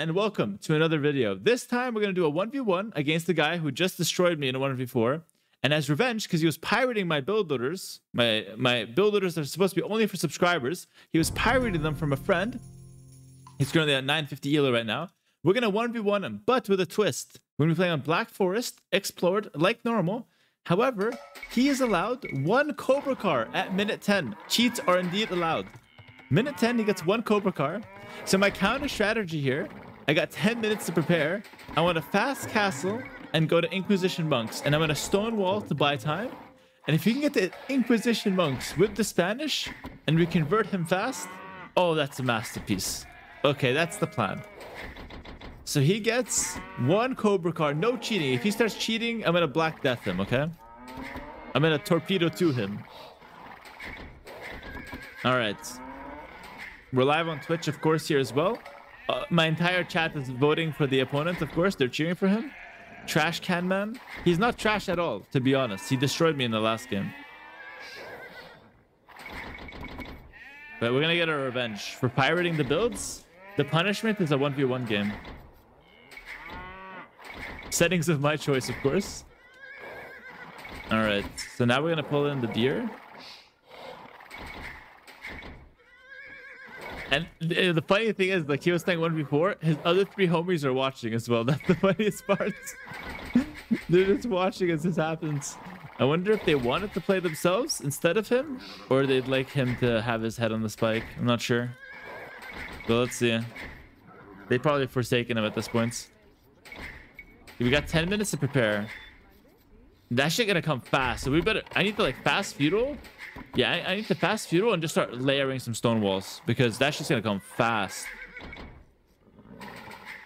and welcome to another video. This time we're going to do a 1v1 against the guy who just destroyed me in a 1v4. And as revenge, because he was pirating my build orders, my, my build orders are supposed to be only for subscribers, he was pirating them from a friend. He's currently at 950 elo right now. We're going to 1v1 him, but with a twist. We're going to be playing on Black Forest, explored like normal. However, he is allowed one Cobra car at minute 10. Cheats are indeed allowed. Minute 10, he gets one Cobra car. So my counter strategy here I got 10 minutes to prepare. I want a fast castle and go to Inquisition monks. And I'm going to stone wall to buy time. And if you can get the Inquisition monks with the Spanish and we convert him fast, oh, that's a masterpiece. Okay, that's the plan. So he gets one Cobra car, no cheating. If he starts cheating, I'm going to Black Death him, okay? I'm going to torpedo to him. All right. We're live on Twitch, of course, here as well. Uh, my entire chat is voting for the opponent, of course. They're cheering for him. Trash can man. He's not trash at all, to be honest. He destroyed me in the last game. But we're gonna get our revenge. For pirating the builds, the punishment is a 1v1 game. Settings of my choice, of course. Alright, so now we're gonna pull in the deer. And the, eh, the funny thing is, like he was saying one before, his other three homies are watching as well. That's the funniest part. They're just watching as this happens. I wonder if they wanted to play themselves instead of him, or they'd like him to have his head on the spike. I'm not sure. But let's see. They probably forsaken him at this point. We got 10 minutes to prepare. That shit gonna come fast. So we better. I need to like fast feudal yeah, I, I, need to fast feudal and just start layering some stone walls because that's just gonna come fast.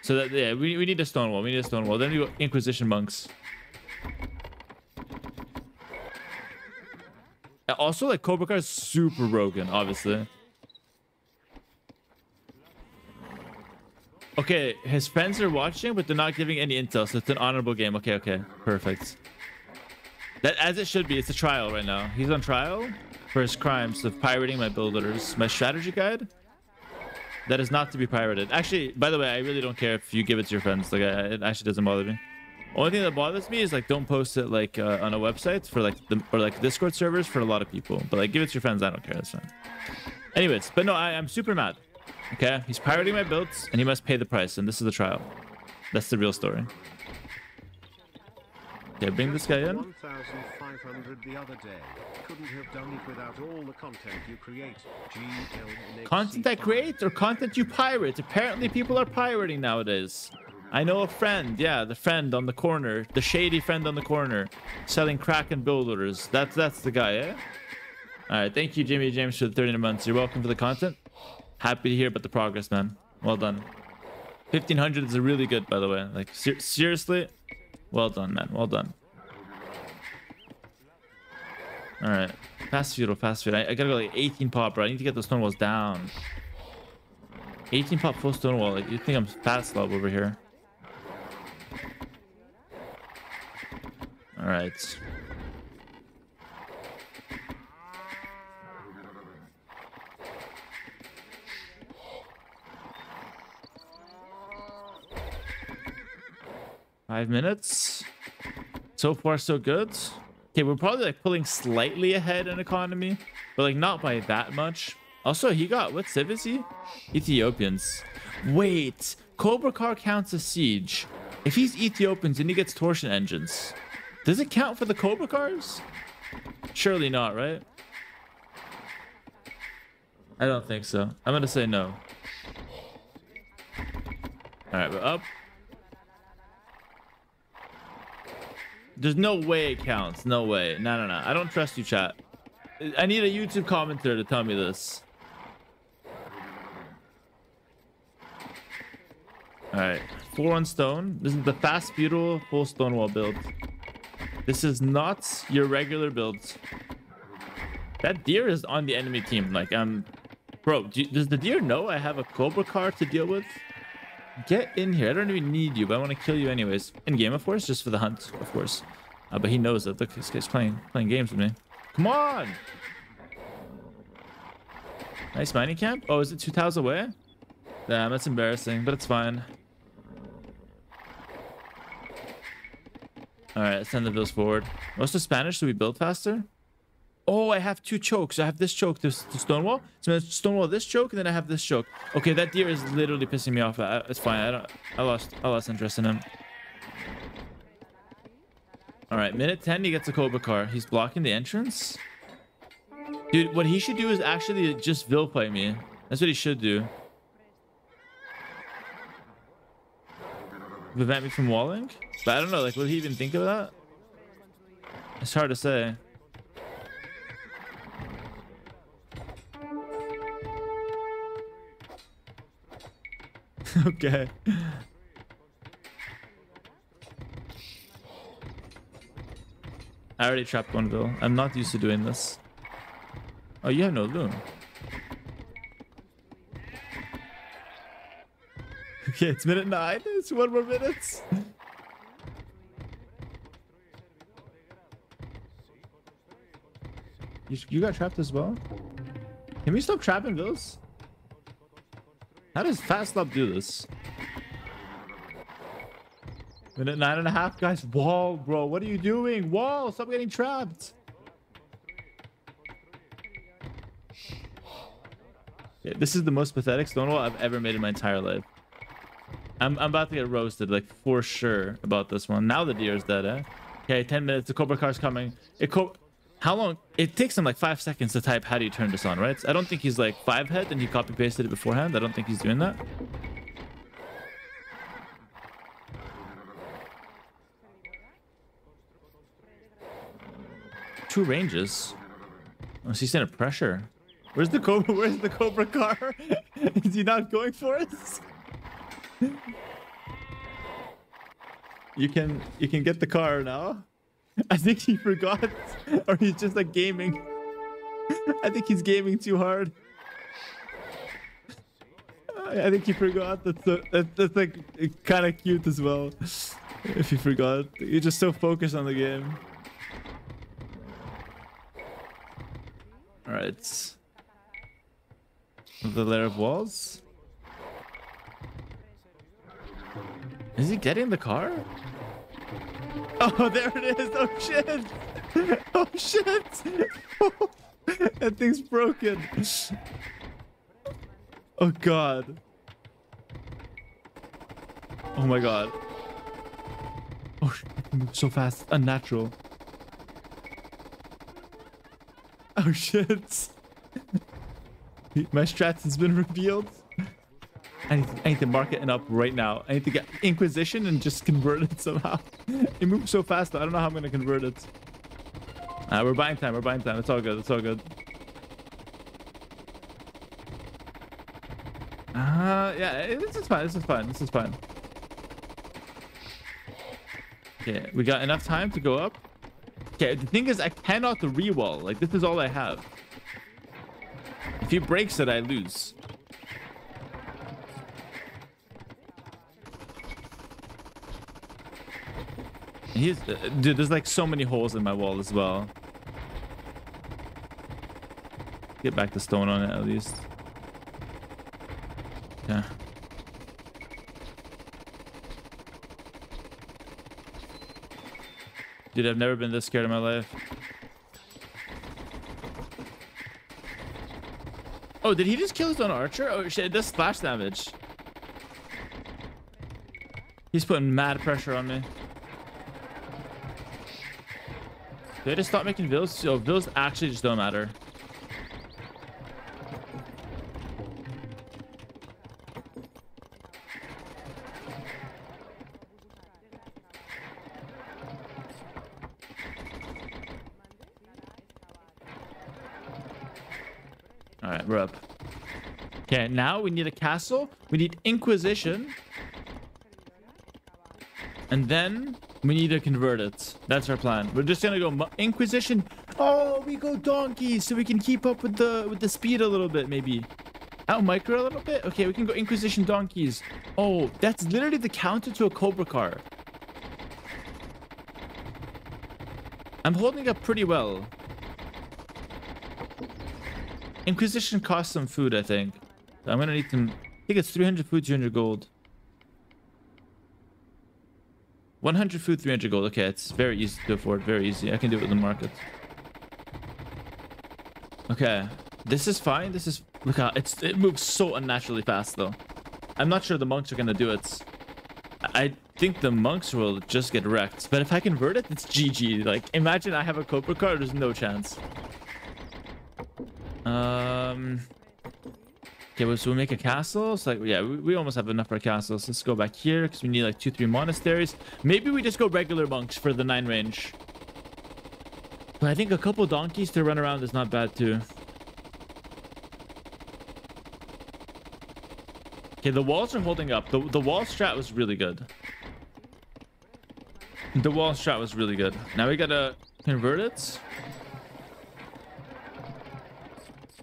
So that yeah, we, we need a stone wall. We need a stone wall. Then we go Inquisition monks. Also, like Cobra Car is super broken, obviously. Okay, his friends are watching, but they're not giving any intel, so it's an honorable game. Okay, okay, perfect. That as it should be. It's a trial right now. He's on trial for his crimes of pirating my builders. My strategy guide. That is not to be pirated. Actually, by the way, I really don't care if you give it to your friends. Like, I, it actually doesn't bother me. Only thing that bothers me is like don't post it like uh, on a website for like the or like Discord servers for a lot of people. But like give it to your friends. I don't care. That's fine. Anyways, but no, I, I'm super mad. Okay, he's pirating my builds and he must pay the price. And this is the trial. That's the real story. Okay, bring this guy in. 1,500 the other day. Couldn't have done it without all the content you create. Content I create or content you pirate? Apparently people are pirating nowadays. I know a friend, yeah, the friend on the corner, the shady friend on the corner, selling crack and builders. That's that's the guy, eh? All right, thank you, Jimmy James, for the 30 months. You're welcome for the content. Happy to hear about the progress, man. Well done. 1500 is really good, by the way. Like, ser seriously, well done, man. Well done. All right. Fast feudal, fast feud. I, I, gotta go like 18 pop, bro. I need to get the stone walls down. 18 pop full stone wall. Like, you think I'm fast slow over here. All right. Five minutes. So far, so good. Okay, we're probably like pulling slightly ahead in economy, but like not by that much. Also, he got, what civ is he? Ethiopians. Wait, Cobra Car counts as siege. If he's Ethiopians and he gets torsion engines, does it count for the Cobra Cars? Surely not, right? I don't think so. I'm gonna say no. All right, we're up. There's no way it counts. No way. No, no, no. I don't trust you, chat. I need a YouTube commentator to tell me this. Alright. Four on stone. This is the fast, feudal, full stone wall build. This is not your regular build. That deer is on the enemy team. Like, um... Bro, do does the deer know I have a Cobra car to deal with? Get in here. I don't even need you, but I want to kill you anyways. In game, of course, just for the hunt, of course. Uh, but he knows that. Look, this guy's playing, playing games with me. Come on! Nice mining camp. Oh, is it two tiles away? Damn, that's embarrassing, but it's fine. All right, send the vills forward. Most of Spanish, so we build faster? Oh, I have two chokes. I have this choke, this, stonewall. So stonewall this choke, and then I have this choke. Okay, that deer is literally pissing me off. I, it's fine. I don't. I lost. I lost interest in him. All right, minute ten. He gets a cobra car. He's blocking the entrance. Dude, what he should do is actually just vilify me. That's what he should do. Prevent me from walling? But I don't know, like, will he even think of that? It's hard to say. okay. I already trapped one vill. I'm not used to doing this. Oh, you have no loom. Okay, it's minute nine. It's one more minute. You, you got trapped as well? Can we stop trapping those? How does Fast Stop do this? Minute nine and a half, guys. Wall, bro. What are you doing? Wall, stop getting trapped. Yeah, this is the most pathetic Stonewall I've ever made in my entire life. I'm, I'm about to get roasted, like, for sure about this one. Now the deer is dead, eh? Okay, 10 minutes. The Cobra Car's coming. It co How long? It takes him like five seconds to type, how do you turn this on, right? I don't think he's like five head and he copy pasted it beforehand. I don't think he's doing that. Two ranges. Oh, he's in a pressure. Where's the Cobra? Where's the Cobra car? Is he not going for us? you can you can get the car now. I think he forgot, or he's just like gaming. I think he's gaming too hard. I think he forgot. That's that, that's like kind of cute as well. If he forgot, you're just so focused on the game. All right. The layer of walls. Is he getting the car? Oh, there it is. Oh, shit. Oh, shit. that thing's broken. Oh, God. Oh, my God. Oh, shit. so fast. Unnatural. Oh, shit. My strats has been revealed. I need, to, I need to mark it up right now. I need to get Inquisition and just convert it somehow. it moves so fast. I don't know how I'm going to convert it. Uh, we're buying time. We're buying time. It's all good. It's all good. Uh, yeah, this is fine. This is fine. This is fine. Okay, we got enough time to go up. Okay, the thing is, I cannot re-wall. Like, this is all I have. If he breaks it, I lose. He's, uh, dude, there's like so many holes in my wall as well. Get back the stone on it at least. Yeah. Dude, I've never been this scared in my life. Oh, did he just kill his own archer? Oh shit, it does splash damage. He's putting mad pressure on me. I just stop making vills? Yo, oh, vills actually just don't matter. All right, we're up. Okay, now we need a castle. We need Inquisition. And then we need to convert it. That's our plan. We're just gonna go Inquisition. Oh, we go donkeys so we can keep up with the with the speed a little bit, maybe. Out micro a little bit. Okay, we can go Inquisition donkeys. Oh, that's literally the counter to a Cobra car. I'm holding up pretty well. Inquisition costs some food, I think. I'm gonna need some. I think it's 300 food, 200 gold. 100 food, 300 gold. Okay, it's very easy to afford. Very easy. I can do it in the market. Okay, this is fine. This is look how it's it moves so unnaturally fast though. I'm not sure the monks are gonna do it. I think the monks will just get wrecked. But if I convert it, it's GG. Like imagine I have a Cobra car. There's no chance. Um. Okay, so we make a castle. So like, yeah, we, we almost have enough for castles. Let's go back here because we need like two, three monasteries. Maybe we just go regular monks for the nine range. But I think a couple donkeys to run around is not bad too. Okay, the walls are holding up. The, the wall strat was really good. The wall strat was really good. Now we gotta convert it.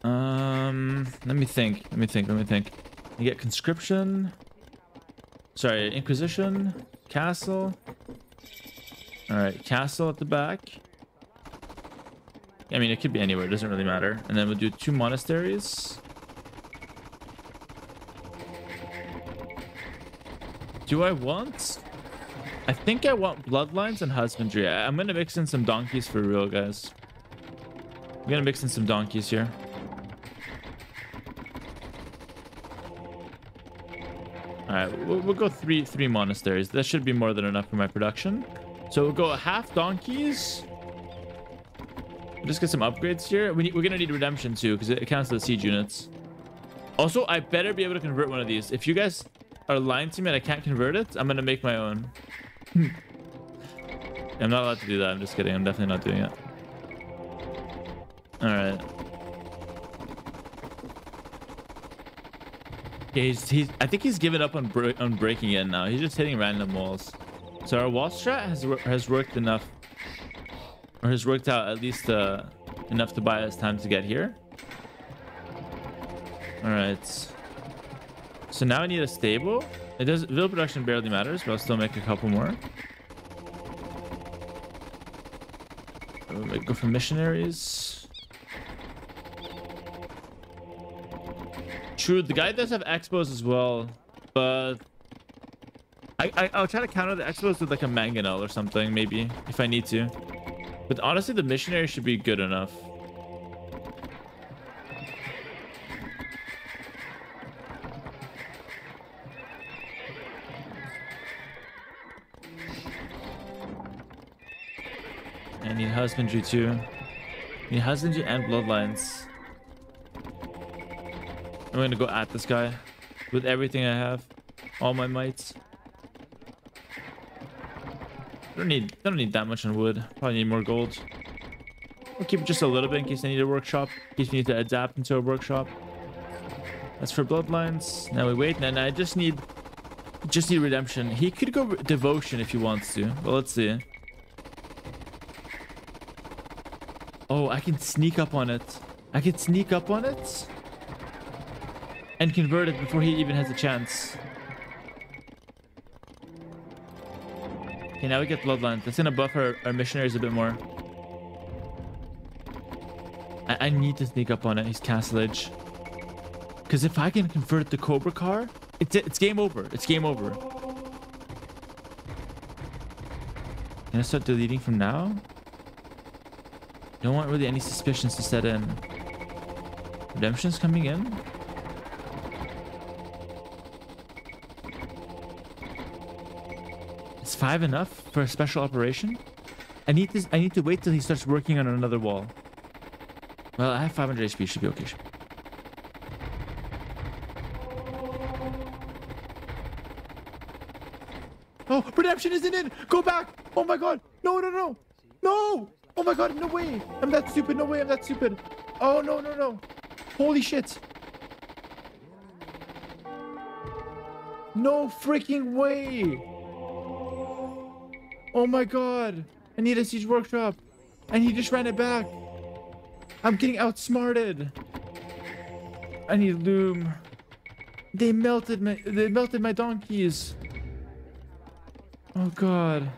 Um, let me think. Let me think. Let me think. You get conscription. Sorry, Inquisition, castle. All right, castle at the back. I mean, it could be anywhere. It doesn't really matter. And then we'll do two monasteries. Do I want? I think I want bloodlines and husbandry. I'm gonna mix in some donkeys for real, guys. I'm gonna mix in some donkeys here. All right, we'll, go three three monasteries. That should be more than enough for my production. So we'll go half donkeys. Just get some upgrades here. We need, we're gonna need redemption too because it counts as siege units. Also, I better be able to convert one of these. If you guys are lying to me and I can't convert it, I'm gonna make my own. Hmm. I'm not allowed to do that. I'm just kidding. I'm definitely not doing it. All right. Yeah, he's, he's I think he's given up on on breaking in now. He's just hitting random walls. So our wall strat has has worked enough, or has worked out at least uh, enough to buy us time to get here. All right. So now I need a stable. It does build production barely matters, but I'll still make a couple more. Go for missionaries. True, the guy does have expos as well, but I, I I'll try to counter the expos with like a mangonel or something, maybe if I need to. But honestly, the missionary should be good enough. I need husbandry too. I need husbandry and bloodlines. I'm gonna go at this guy with everything I have, all my mites. Don't need don't need that much on wood. Probably need more gold. I'll keep just a little bit in case I need a workshop. In case we need to adapt into a workshop. That's for bloodlines. Now we wait, and I just need just need redemption. He could go devotion if he wants to, but let's see. Oh, I can sneak up on it. I can sneak up on it and convert it before he even has a chance. Okay, now we get Bloodline. That's gonna buff our, our missionaries a bit more. I, I need to sneak up on it. He's castle age. Because if I can convert the Cobra car, it's, it's game over. It's game over. Can I start deleting from now? Don't want really any suspicions to set in. Redemption's coming in. Five enough for a special operation? I need this. I need to wait till he starts working on another wall. Well, I have 500 HP. Should be okay. Oh, redemption isn't in. Go back. Oh my god. No, no, no. No. Oh my god. No way. I'm that stupid. No way. I'm that stupid. Oh, no, no, no. Holy shit. No freaking way. Oh my god. I need a siege workshop. And he just ran it back. I'm getting outsmarted. I need loom. They melted my they melted my donkeys. Oh god.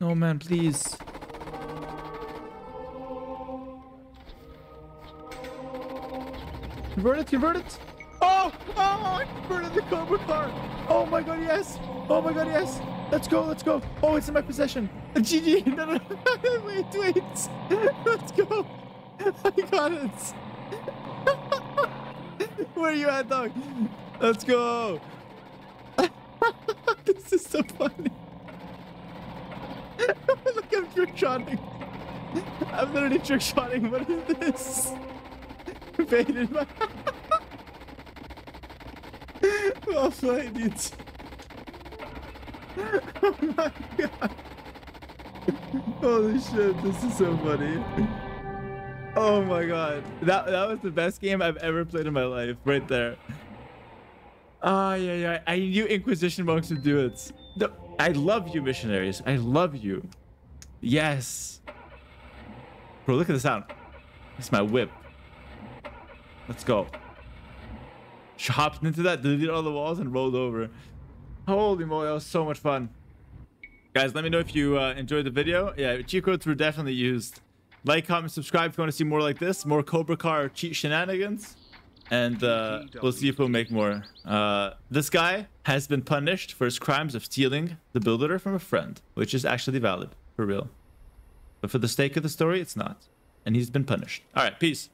Oh man, please. Convert it, convert it. Oh! Oh, oh, I converted the Cobra car. Oh my god, yes. Oh my god, yes. Let's go, let's go. Oh, it's in my possession. GG. No, no, no. wait, wait. Let's go. I got it. Where are you at, dog? Let's go. this is so funny. Look, I'm trick. I'm literally trick shotting. What is this? Baited my. Played, dudes. Oh my god. Holy shit, this is so funny. Oh my god. That that was the best game I've ever played in my life, right there. Oh yeah, yeah. I knew Inquisition monks would do it. No, I love you, missionaries. I love you. Yes. Bro, look at the sound. It's my whip. Let's go. Chopped into that, deleted all the walls, and rolled over. Holy moly, that was so much fun. Guys, let me know if you uh, enjoyed the video. Yeah, cheat codes were definitely used. Like, comment, subscribe if you want to see more like this. More Cobra Car cheat shenanigans. And uh, we'll see if we'll make more. Uh, this guy has been punished for his crimes of stealing the builder from a friend, which is actually valid, for real. But for the sake of the story, it's not. And he's been punished. All right, peace.